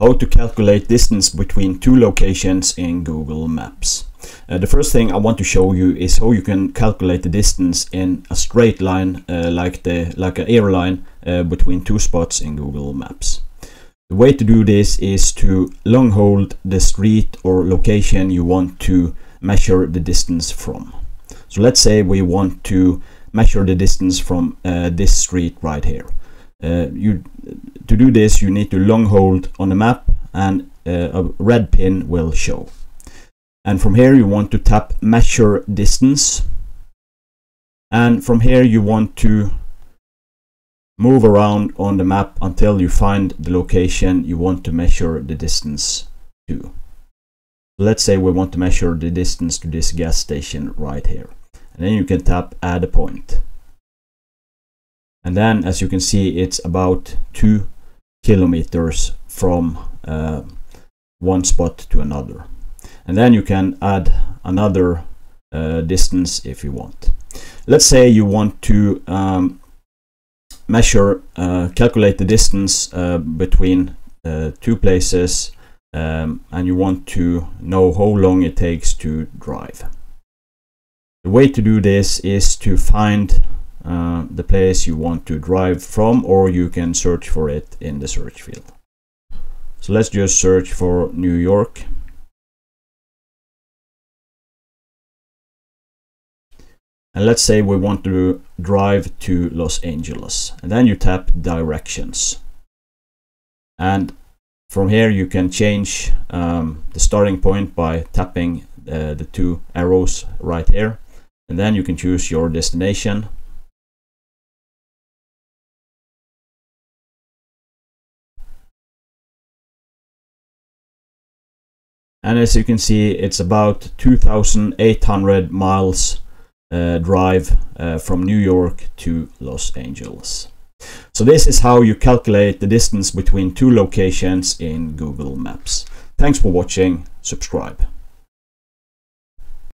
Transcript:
how to calculate distance between two locations in Google Maps. Uh, the first thing I want to show you is how you can calculate the distance in a straight line uh, like the like an airline uh, between two spots in Google Maps. The way to do this is to long hold the street or location you want to measure the distance from. So let's say we want to measure the distance from uh, this street right here. Uh, you to do this you need to long hold on the map and uh, a red pin will show. And from here you want to tap measure distance. And from here you want to move around on the map until you find the location you want to measure the distance to. Let's say we want to measure the distance to this gas station right here. And then you can tap add a point. point and then as you can see it's about two kilometers from uh, one spot to another. And then you can add another uh, distance if you want. Let's say you want to um, measure uh, calculate the distance uh, between uh, two places um, and you want to know how long it takes to drive. The way to do this is to find uh, the place you want to drive from or you can search for it in the search field. So let's just search for New York. And let's say we want to drive to Los Angeles. And then you tap directions. And from here you can change um, the starting point by tapping uh, the two arrows right here. And then you can choose your destination and as you can see it's about 2800 miles uh, drive uh, from New York to Los Angeles. So this is how you calculate the distance between two locations in Google Maps. Thanks for watching, subscribe.